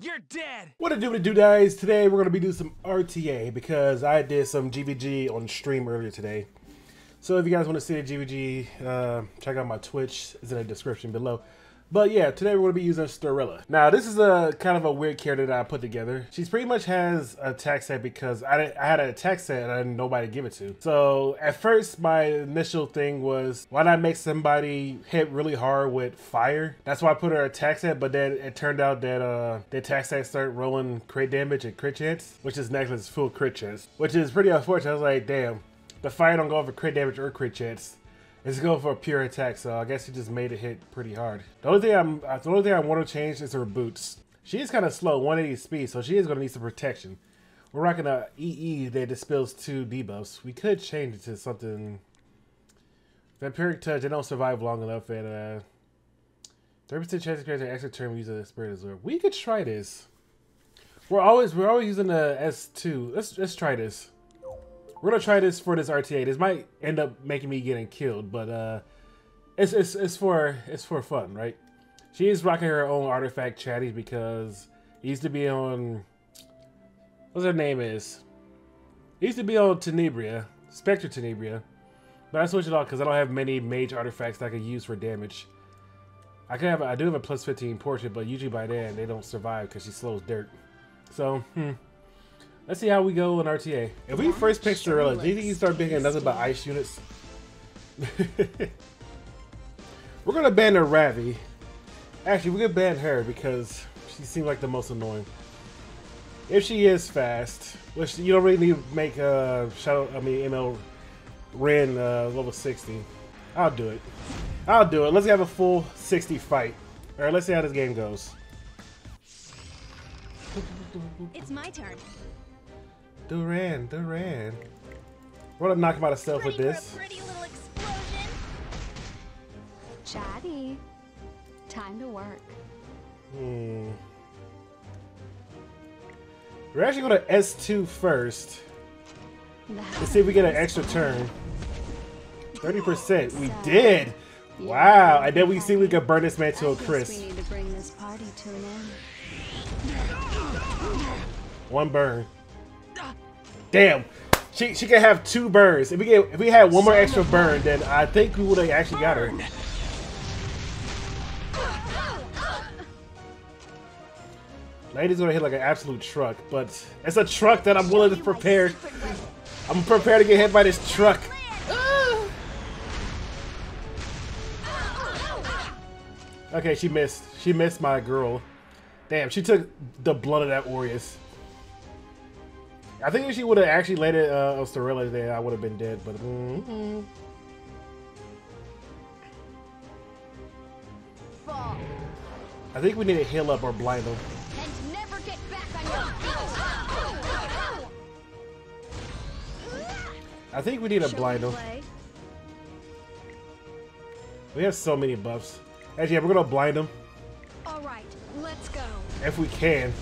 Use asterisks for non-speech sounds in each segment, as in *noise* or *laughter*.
You're dead. What to do to do guys? Today we're gonna be doing some RTA because I did some GVG on stream earlier today. So if you guys want to see the GVG, uh, check out my Twitch. It's in the description below. But yeah, today we're going to be using Serila. Now, this is a kind of a weird character that I put together. She's pretty much has a attack set because I, I had an attack set and I had nobody to give it to. So at first, my initial thing was, why not make somebody hit really hard with fire? That's why I put her attack set, but then it turned out that uh, the attack set started rolling crit damage and crit chance, which is necklace full crit chance, which is pretty unfortunate. I was like, damn, the fire don't go for crit damage or crit chance. It's going for a pure attack, so I guess he just made it hit pretty hard. The only thing I'm, the only thing I want to change is her boots. She is kind of slow, 180 speed, so she is going to need some protection. We're rocking a EE that dispels two debuffs. We could change it to something. Vampiric touch. They don't survive long enough, and uh, 30% chance to create an extra turn using the spirit absorb. We could try this. We're always we're always using the S2. Let's let's try this. We're gonna try this for this RTA. This might end up making me getting killed, but uh, it's it's it's for it's for fun, right? She is rocking her own artifact chatty because he used to be on what's her name is. He used to be on Tenebria, Spectre Tenebria, but I switched it off because I don't have many mage artifacts that I can use for damage. I can have I do have a plus 15 portrait, but usually by then they don't survive because she slows dirt. So, hmm. Let's see how we go in RTA. If we first pick Serila, do you think you start picking nothing but ice units? *laughs* We're gonna ban her Ravi. Actually, we could ban her because she seems like the most annoying. If she is fast, which you don't really need to make uh, Shadow, I mean ML Ren uh, level 60. I'll do it. I'll do it. Let's have a full 60 fight. Alright, let's see how this game goes. It's my turn. Duran, Duran. We're gonna knock him out of stealth with this. Chatty. Time to work. Hmm. We're actually going to S2 first. Let's see if we get an extra turn. 30%. We did! Wow! And then we see we can burn this man to a crisp. One burn. Damn. She she can have two burns. If we get if we had one more extra burn, then I think we would have actually got her. Lady's gonna hit like an absolute truck, but it's a truck that I'm willing to prepare. I'm prepared to get hit by this truck. Okay, she missed. She missed my girl. Damn, she took the blood of that Aureus. I think if she would have actually let it uh, Serila there, I would have been dead. But mm. I think we need to heal up or blind them. I think we need to blind them. We have so many buffs. Actually, yeah, we're gonna blind them. All right, let's go. If we can.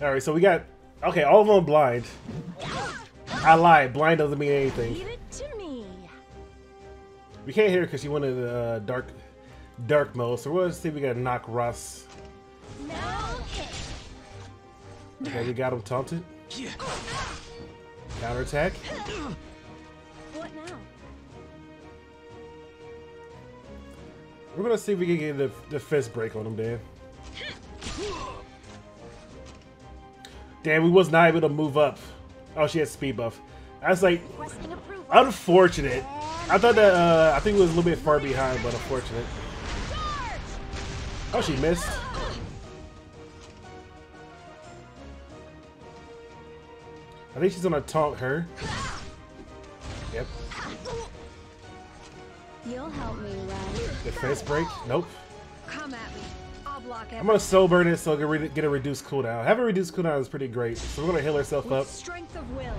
All right, so we got okay. All of them blind. I lied. Blind doesn't mean anything. Leave it to me. We can't hear because she went wanted uh, dark, dark mode. So we'll see if we got knock Ross. No. Okay, we got him taunted. Counter attack. What now? We're gonna see if we can get the, the fist break on him, Dan. Damn, we was not able to move up. Oh, she had speed buff. I was like, unfortunate. I thought that, uh, I think it was a little bit far behind, but unfortunate. Oh, she missed. I think she's gonna taunt her. Yep. You'll help me, right? Defense break? Nope. Come at me. I'm gonna soul burn it so I can get a reduced cooldown. Having a reduced cooldown is pretty great. So we're gonna heal ourselves up. Strength of will.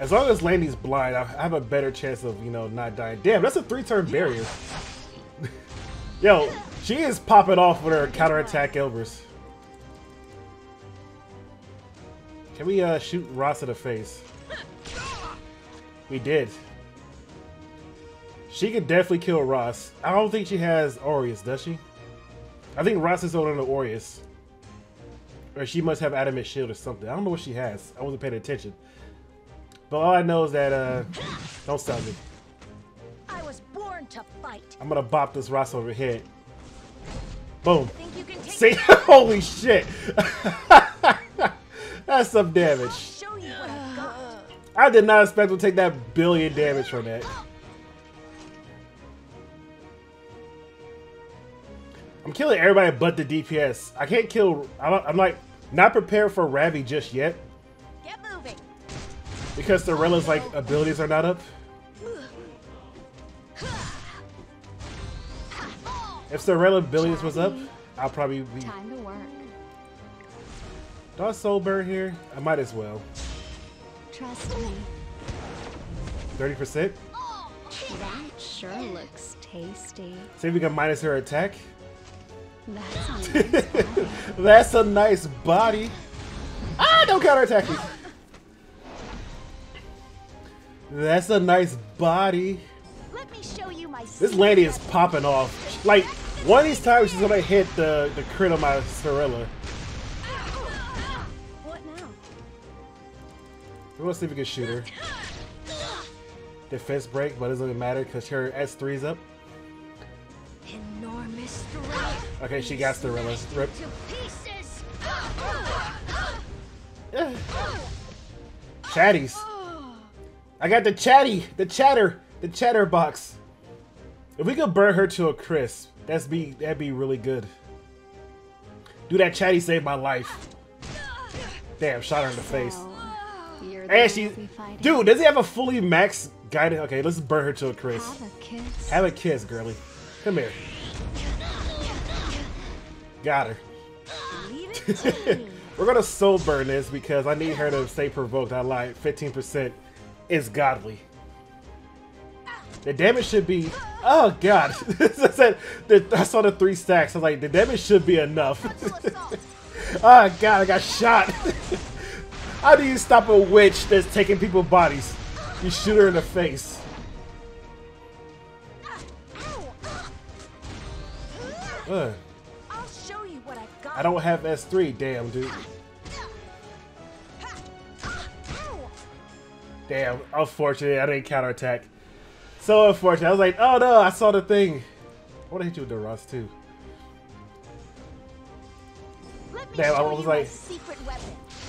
As long as Landy's blind, I have a better chance of, you know, not dying. Damn, that's a three-turn barrier. *laughs* Yo, she is popping off with her counterattack Elvers. Can we uh, shoot Ross in the face? *laughs* We did. She could definitely kill Ross. I don't think she has Aureus, does she? I think Ross is older than Aureus. Or she must have Adamant Shield or something. I don't know what she has. I wasn't paying attention. But all I know is that, uh, don't stop me. I was born to fight. I'm gonna bop this Ross over the head. Boom. Think you can take See? *laughs* Holy shit. *laughs* That's some damage. show you what I've got. I did not expect to take that billion damage from that. I'm killing everybody but the DPS. I can't kill. I'm, I'm like not prepared for Ravi just yet Get moving. because Serila's like abilities are not up. If Serila abilities was up, I'll probably be. Time to work. Do I soul burn here? I might as well. Trust me. Thirty percent. That sure looks tasty. See if we can minus her attack. That's a nice *laughs* body. That's a nice body. Ah, don't counterattack me. That's a nice body. Let me show you my This lady is popping off. Like, one of these times she's gonna hit the, the crit on my Serila. What now? We're gonna see if we can shoot her. Defense break, but it doesn't matter because her S3's up. Okay, she got Serila. Rip. To pieces. Chatties. I got the chatty, the chatter, the chatter box. If we could burn her to a crisp, that's be that'd be really good. Do that chatty saved my life. Damn, shot her in the face. And she, we'll be fighting. dude, does he have a fully max guided? Okay, let's burn her to a crisp. Have a kiss. Have a kiss, girly. Come here. Got her. Leave it *laughs* to me. We're gonna soul burn this because I need her to stay provoked. I lied. 15% is godly. The damage should be. Oh god! *laughs* I said the, I saw the three stacks. I was like, the damage should be enough. *laughs* oh god, I got shot. How do you stop a witch that's taking people's bodies? You shoot her in the face. Ugh. I don't have S3. Damn, dude. Damn, unfortunately, I didn't counterattack. So unfortunate. I was like, oh no, I saw the thing. I want to hit you with the rust too. Damn, I was like- secret weapon.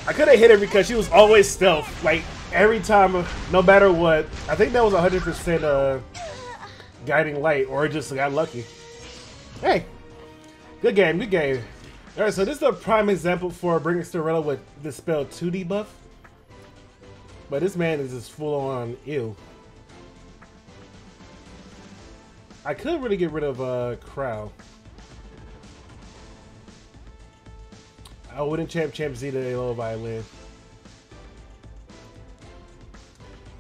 I could have hit her because she was always stealth. Like every time, no matter what. I think that was 100% uh, guiding light, or just got lucky. Hey, good game, good game. All right, so this is a prime example for bringing Serila with the spell 2D buff. But this man is just full on ill. I could really get rid of uh, Crow. I wouldn't champ champ Z to violin.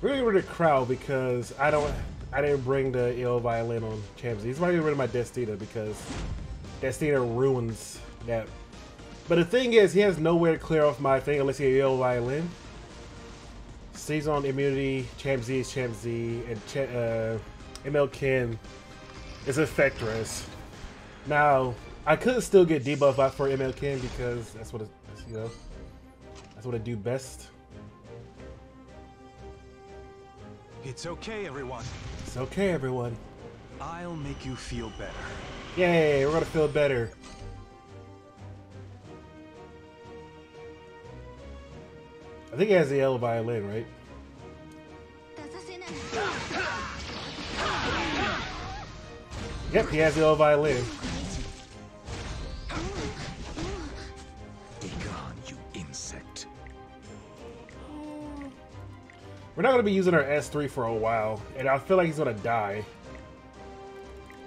We're gonna get rid of Crow because I don't I didn't bring the ill violin on champ Z. He's get rid of my Destina because Destina ruins that. But the thing is, he has nowhere to clear off my thing unless he has ill violin. Season immunity, champ Z is champ Z, and Ch- uh, ML Ken is Effectress. Now, I could still get debuff out for ML Ken because that's what it, you know, that's what I do best. It's okay, everyone. It's okay, everyone. I'll make you feel better. Yay, we're gonna feel better. I think he has the yellow violin, right? Yep, he has the yellow violin. Be gone, you insect. We're not gonna be using our S3 for a while, and I feel like he's gonna die.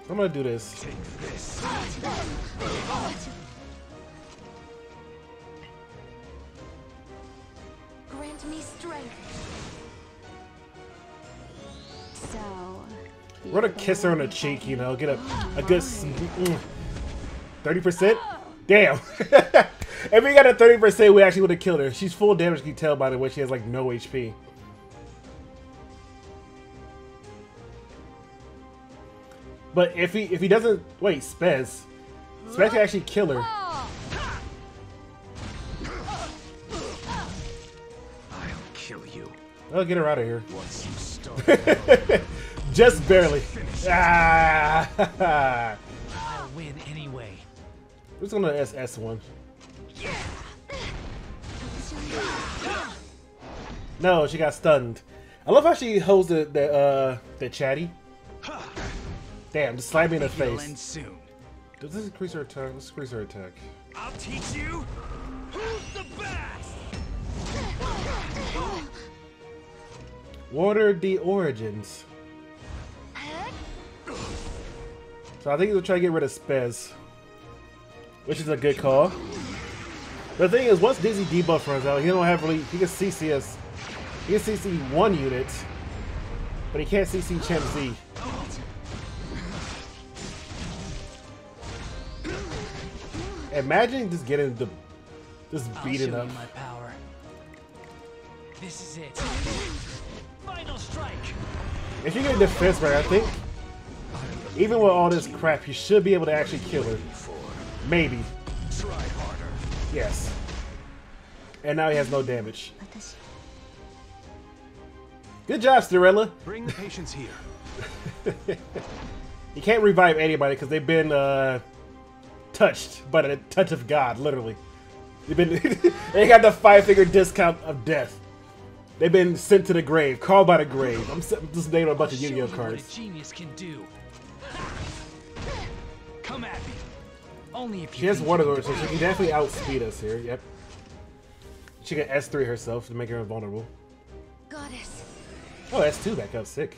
I'm gonna do this. Grant me strength. So. We're gonna kiss her on the cheek, you know, get a, a good mm, thirty percent. Damn. *laughs* if we got a thirty percent, we actually would have killed her. She's full damage. You can tell by the way she has like no HP. But if he if he doesn't wait, Spez, Spez can actually kill her. I'll get her out of here. once you start. *laughs* Just barely. Ah! *laughs* I'll win anyway. Who's gonna SS one? No, she got stunned. I love how she holds the the uh the chatty. Damn, just slap me in the face. Does this increase her attack? Let's increase her attack. I'll teach you Water the origins. So I think he'll try to get rid of Spez. Which is a good call. The thing is, once Dizzy debuff runs out, he don't have really he can CC us. He can CC one unit, but he can't CC Champ Z. Imagine just getting the just I'll beating show up. you my power. This is it. Final strike. If you get defense right, I think even with all this crap, you should be able to actually kill her. Maybe. Try harder. Yes. And now he has no damage. Good job, Serila. Bring the patients here. *laughs* You can't revive anybody because they've been uh, touched by the touch of God, literally. They've been *laughs* they got the five figure discount of death. They've been sent to the grave, called by the grave. I'm s- just naming a bunch of Show Yu-Gi-Oh cards. What a genius can do. *laughs* Come at me. Only if you She has think one of those, so she can definitely outspeed us here. Yep. She can S3 herself to make her invulnerable. Goddess. Oh, S2 back up, sick.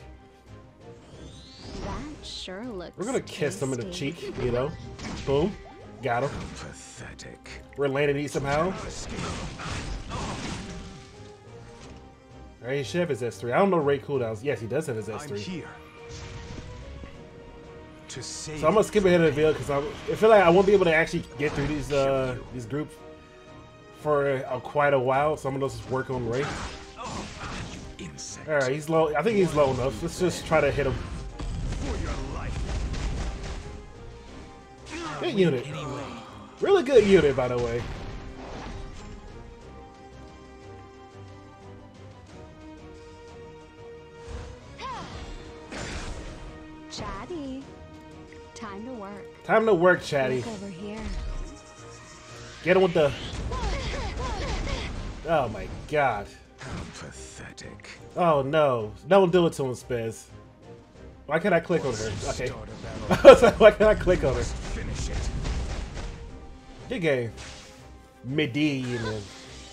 That sure looks. We're gonna kiss them in the cheek, you know. Boom. Got him. Pathetic. We're landing these somehow. Alright, he should have his S3. I don't know rate cooldowns. Yes, he does have his S3. I'm S3. here. To save So I'm gonna skip ahead of the video because I feel like I won't be able to actually get through these uh these groups for uh, quite a while. So I'm gonna just work on Ray. Alright, he's low. I think he's low enough. Let's just try to hit him. For your life. Good unit. Really good unit, by the way. Chatty. Time to work. Time to work, Chatty. Look over here. Get him with the. Oh my god. How pathetic. Oh no. Don't do it to him, Spez. Why can't I click on her? Okay. Start a I battle. was *laughs* like, Why can't I click on her? Finish it. Good game. Midi.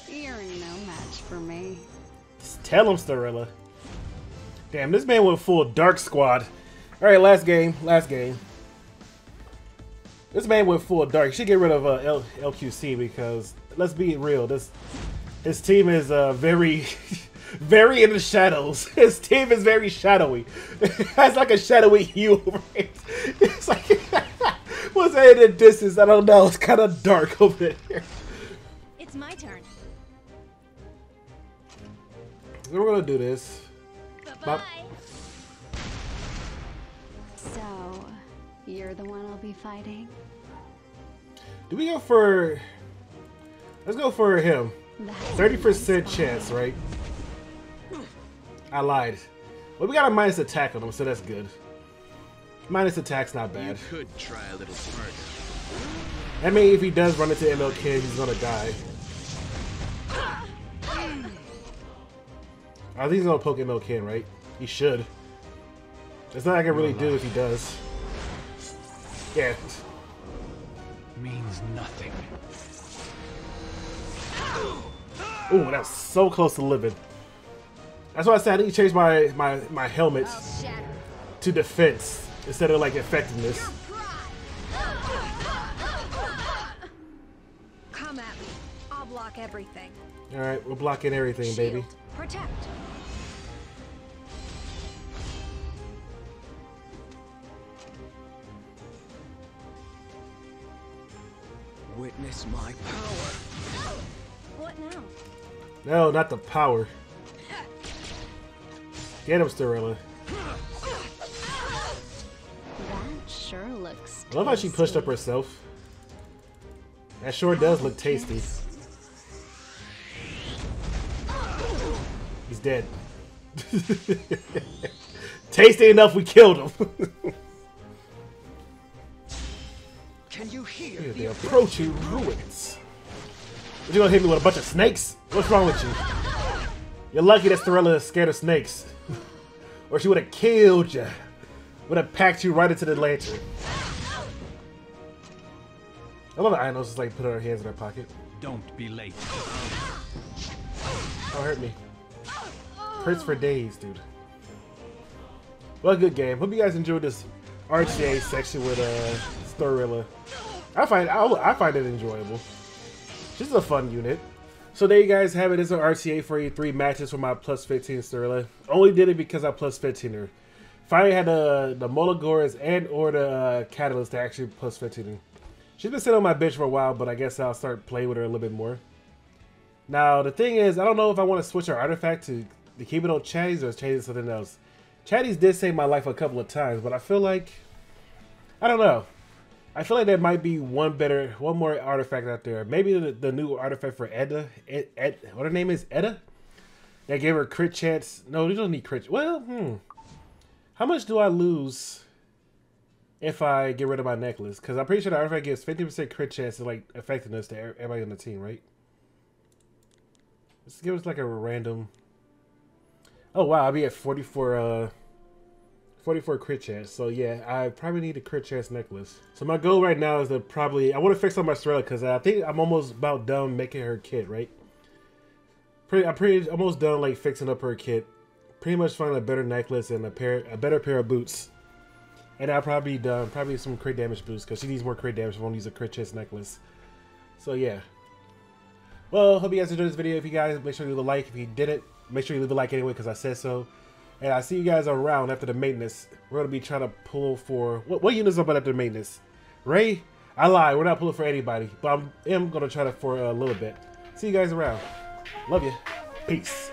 You're no match for me. Tell him, Serila. Damn, this man went full Dark Squad. Alright, last game. Last game. This man went full Dark. Should get rid of uh, L- LQC because, let's be real, this his team is uh, very, *laughs* very in the shadows. *laughs* His team is very shadowy. *laughs* It has like a shadowy hue over it. It's like, what's that in the distance? I don't know. It's kind of dark over there. It's my turn. We're gonna do this. Bye-bye. So, you're the one I'll be fighting? Do we go for? Let's go for him. Thirty percent chance, right? I lied. Well, we got a minus attack on him, so that's good. Minus attack's not bad. You bad. could try a little harder. I mean, if he does run into MLK, he's gonna die. I think he's gonna poke MLK, right? He should. There's nothing I can really do if he does. Yeah. means nothing. Ooh, that was so close to living. That's why I said I need to change my, my, my helmet to defense instead of like effectiveness. Come at me. I'll block everything. Alright, we're blocking everything, baby. Shield. Protect. Witness my power. What now? No, not the power. Get him, Serila. That sure looks. I love how she pushed up herself. That sure does look tasty. He's dead. *laughs* tasty enough, we killed him. *laughs* approaching ruins. What, you gonna hit me with a bunch of snakes? What's wrong with you? You're lucky that Serila is scared of snakes. *laughs* or she would have killed you. Would have packed you right into the lantern. I love that Ionos just like put her hands in her pocket. Don't be late. Don't hurt me. Hurts for days, dude. Well, good game. Hope you guys enjoyed this RTA section with uh, Serila. I find I, I find it enjoyable. She's a fun unit. So there you guys have it. It's an RTA for you. Three matches for my plus 15 Serila. Only did it because I plus 15 her. Finally had the the Molagoras and or the uh, Catalyst to actually plus 15 her. She's been sitting on my bench for a while, but I guess I'll start playing with her a little bit more. Now, the thing is, I don't know if I want to switch her artifact to, to keep it on Chatties or change it something else. Chatties did save my life a couple of times, but I feel like... I don't know. I feel like there might be one better, one more artifact out there. Maybe the, the new artifact for Edda. Ed, Ed, what her name is? Edda? That gave her crit chance. No, you don't need crit. Well, hmm. How much do I lose if I get rid of my necklace? Because I'm pretty sure the artifact gives 50% crit chance of like effectiveness to everybody on the team, right? Let's give us like a random. Oh wow, I'll be at 44 uh 44 crit chance. So yeah, I probably need a crit chance necklace. So my goal right now is to probably I want to fix on my Serila because I think I'm almost about done making her kit, right? Pretty I'm pretty almost done like fixing up her kit. Pretty much find a better necklace and a pair a better pair of boots. And I'll probably be done probably some crit damage boosts because she needs more crit damage. if I want to use a crit chance necklace. So yeah. Well, hope you guys enjoyed this video. If you guys, make sure you leave a like. If you didn't, make sure you leave a like anyway because I said so. And I see you guys around after the maintenance. We're going to be trying to pull for... What, what units are about after the maintenance? Ray? I lied. We're not pulling for anybody. But I am going to try to for a little bit. See you guys around. Love you. Peace.